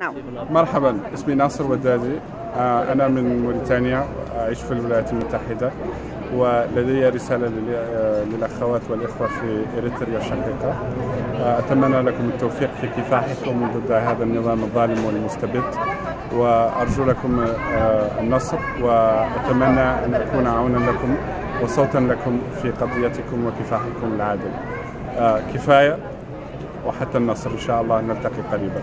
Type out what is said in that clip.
نعم. مرحبا اسمي ناصر ودادي. آه، أنا من موريتانيا أعيش في الولايات المتحدة ولدي رسالة آه، للأخوات والإخوة في إريتريا الشقيقة. آه، أتمنى لكم التوفيق في كفاحكم ضد هذا النظام الظالم والمستبد وأرجو لكم النصر وأتمنى أن أكون عونا لكم وصوتا لكم في قضيتكم وكفاحكم العادل. كفاية وحتى النصر إن شاء الله نلتقي قريبا.